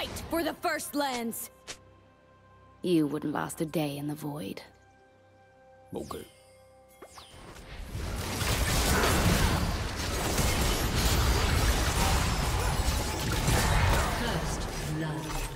Fight for the First Lands! You wouldn't last a day in the void. Okay. First blood.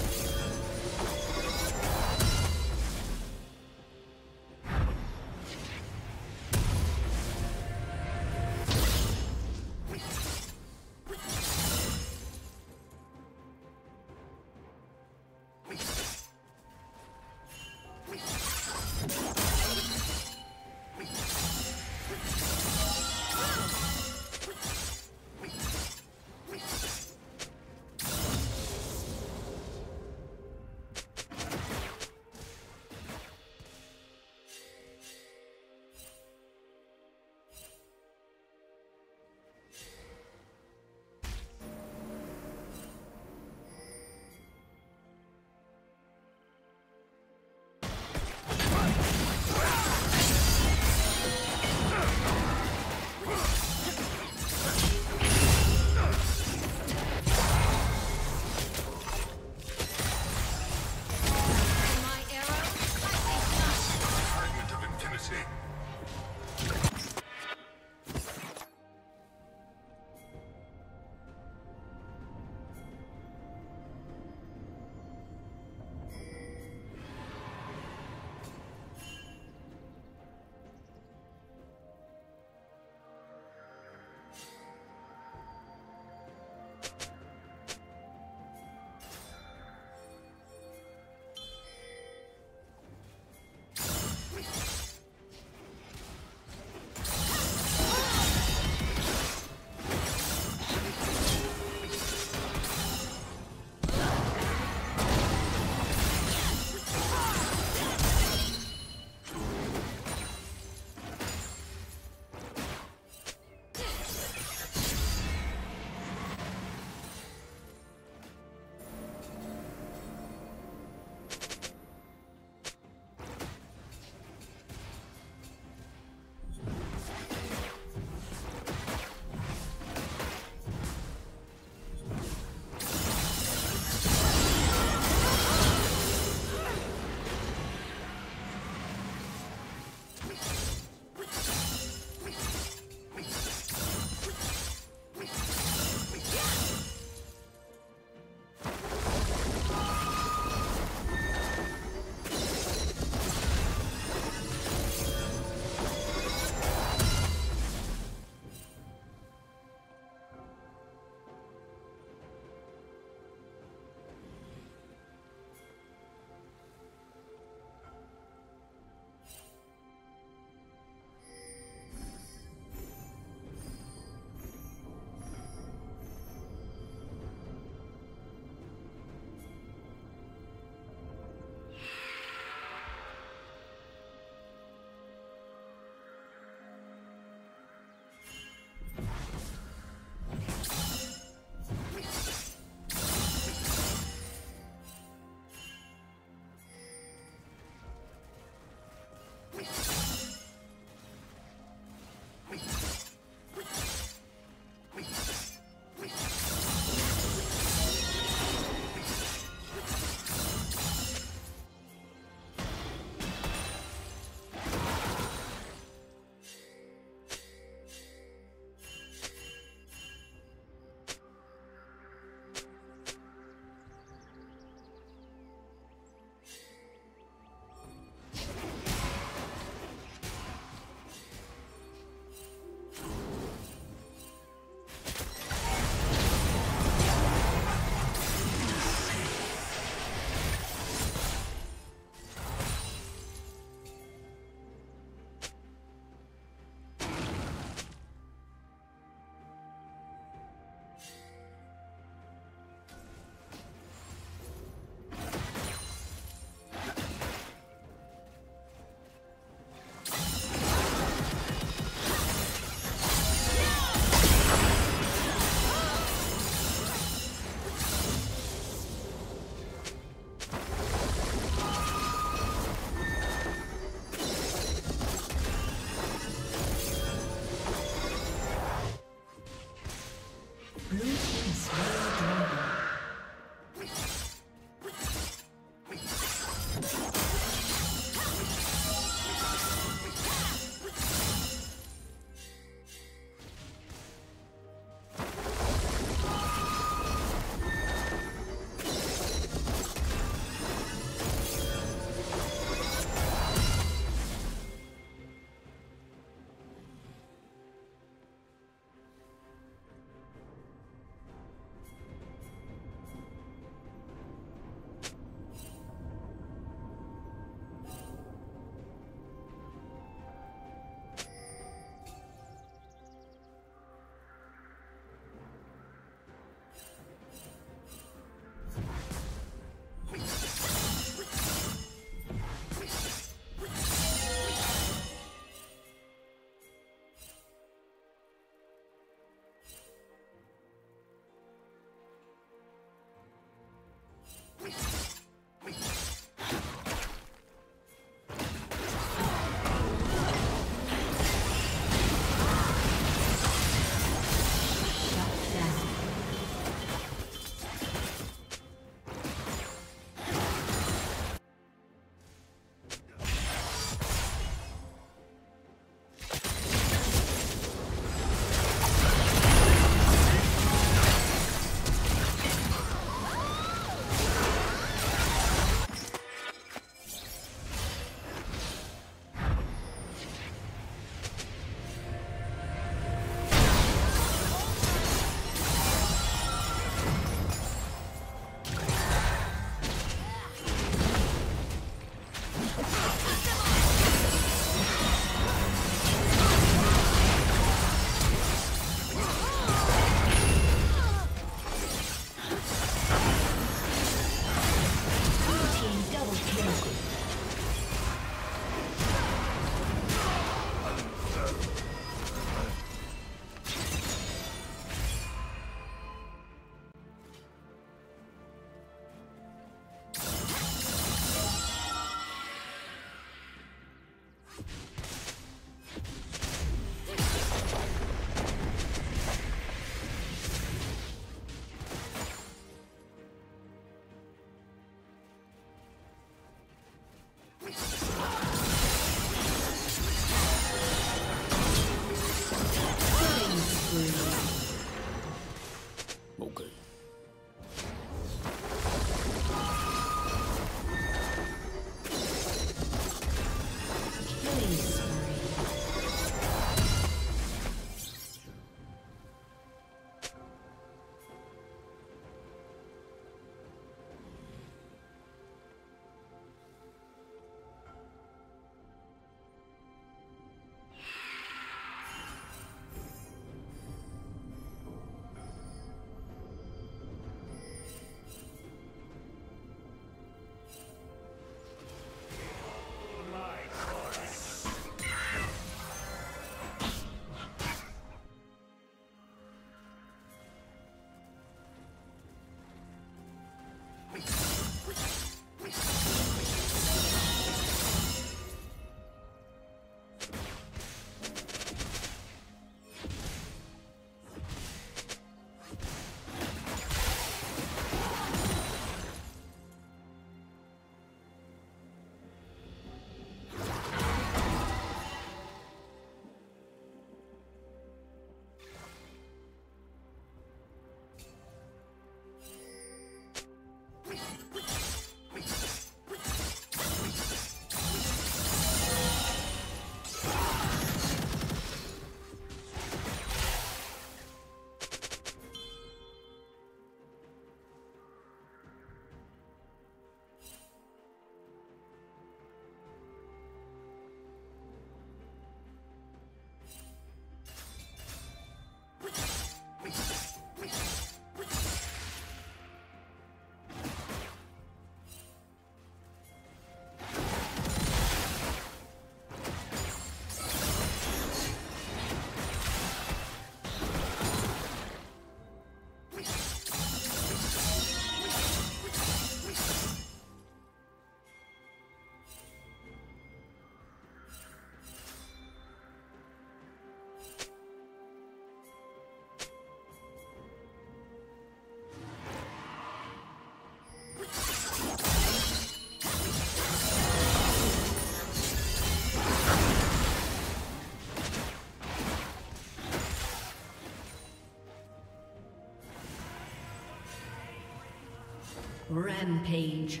Rampage.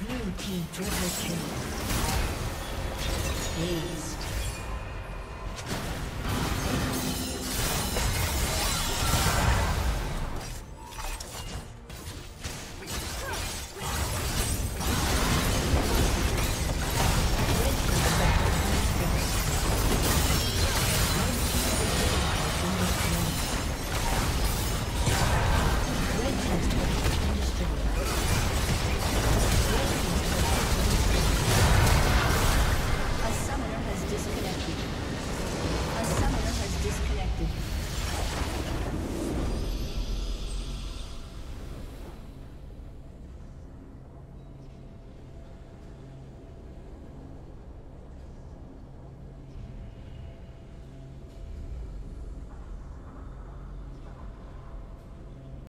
Blue team triple kill. Aced.